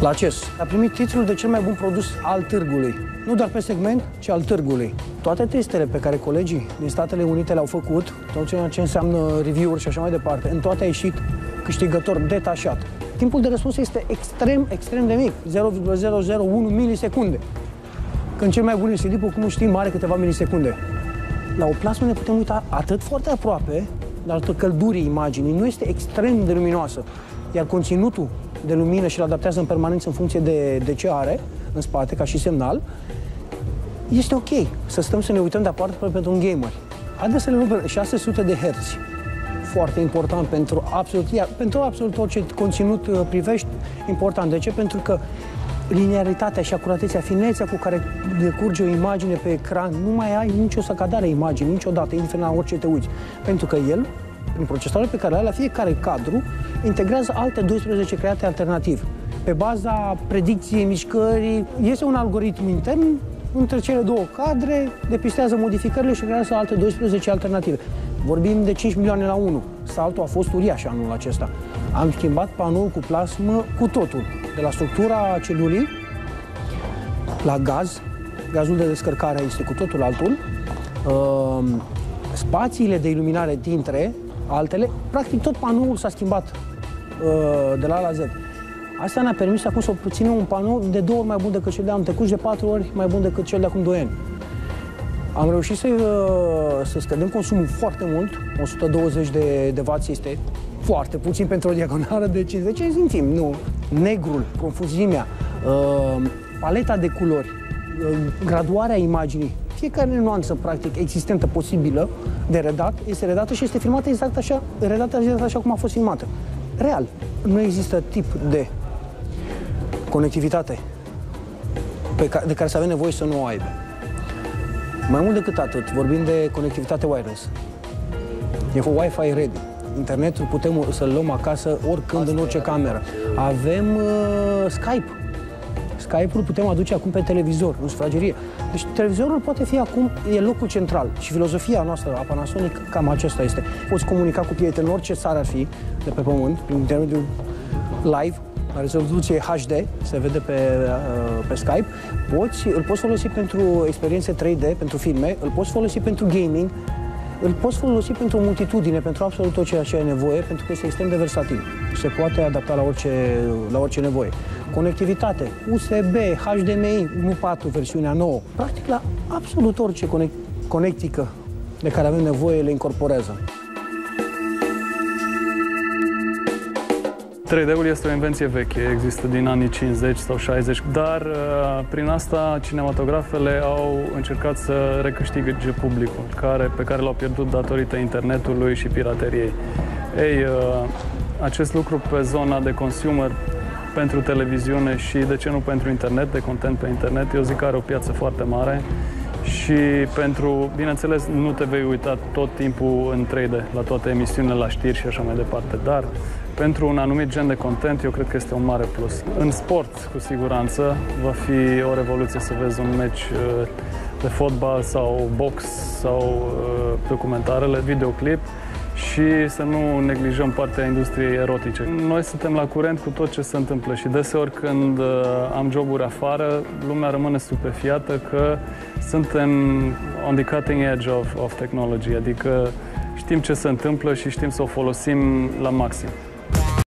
la CES. A primit titlul de cel mai bun produs al târgului. Nu doar pe segment, ci al târgului. Toate testele pe care colegii din Statele Unite le-au făcut, tot ceea ce înseamnă review-uri și așa mai departe, în toate a ieșit câștigător detașat. Timpul de răspuns este extrem, extrem de mic, 0,001 milisecunde. Când cel mai bun este lipul, cum știm, are câteva milisecunde. La o plasmă ne putem uita atât foarte aproape, dar căldurii imaginii nu este extrem de luminoasă, iar conținutul de lumină și îl adaptează în permanență în funcție de, de ce are în spate, ca și semnal, este ok să stăm să ne uităm de aparte pentru un gamer. Haideți să le luăm 600 de herți. Foarte important pentru absolut, iar, pentru absolut orice conținut uh, privești, important. De ce? Pentru că linearitatea și acuratețea, finețea cu care decurge o imagine pe ecran, nu mai ai nicio săcadare imagini, niciodată, indiferent la orice te uiți. Pentru că el, prin procesorul pe care are la fiecare cadru, integrează alte 12 create alternativ. Pe baza predicției mișcării, este un algoritm intern între cele două cadre, depistează modificările și creează alte 12 alternative. Vorbim de 5 milioane la 1. Saltul a fost uriaș anul acesta. Am schimbat panoul cu plasmă cu totul. De la structura celulii, la gaz, gazul de descărcare este cu totul altul, uh, spațiile de iluminare dintre altele, practic tot panoul s-a schimbat uh, de la A la Z. Asta ne-a permis acum să obținem un panou de două ori mai bun decât cel de anul trecut și de patru ori mai bun decât cel de acum 2 ani. Am reușit să, uh, să scădem consumul foarte mult, 120 de, de W este foarte puțin pentru o diagonală de 50 simțim, nu. Negrul, confuzimea, uh, paleta de culori, uh, graduarea imaginii, fiecare nuanță, practic, existentă, posibilă, de redat, este redată și este filmată exact așa, redată exact așa cum a fost filmată. Real. Nu există tip de conectivitate pe care, de care să avem nevoie să nu o aibă. Mai mult decât atât, vorbim de conectivitate wireless. E Wi-Fi ready. Internetul putem să-l luăm acasă oricând, Asta în orice cameră. Avem uh, Skype. Skype-ul putem aduce acum pe televizor, în sufragerie. Deci televizorul poate fi acum, e locul central. Și filozofia noastră a Panasonic cam acesta este. Poți comunica cu prieteni în orice țară ar fi de pe pământ, prin intermediul live, la rezoluție HD, se vede pe, uh, pe Skype, poți, îl poți folosi pentru experiențe 3D, pentru filme, îl poți folosi pentru gaming, îl poți folosi pentru o multitudine, pentru absolut tot ceea ce ai nevoie, pentru că este extrem de versatil. Se poate adapta la orice, la orice nevoie. Conectivitate, USB, HDMI 1.4, versiunea nouă. Practic la absolut orice conectică de care avem nevoie le incorporează. 3D-ul este o invenție veche, există din anii 50 sau 60, dar uh, prin asta cinematografele au încercat să recâștige publicul, care, pe care l-au pierdut datorită internetului și pirateriei. Ei, uh, acest lucru pe zona de consumer pentru televiziune și, de ce nu, pentru internet, de content pe internet, eu zic că are o piață foarte mare și pentru, bineînțeles, nu te vei uita tot timpul în 3D la toate emisiunile, la știri și așa mai departe, dar pentru un anumit gen de content, eu cred că este un mare plus. În sport, cu siguranță, va fi o revoluție să vezi un meci uh, de fotbal sau box sau uh, documentarele, videoclip și să nu neglijăm partea industriei erotice. Noi suntem la curent cu tot ce se întâmplă și deseori când uh, am joburi afară, lumea rămâne stupefiată că suntem on the cutting edge of, of technology, adică știm ce se întâmplă și știm să o folosim la maxim.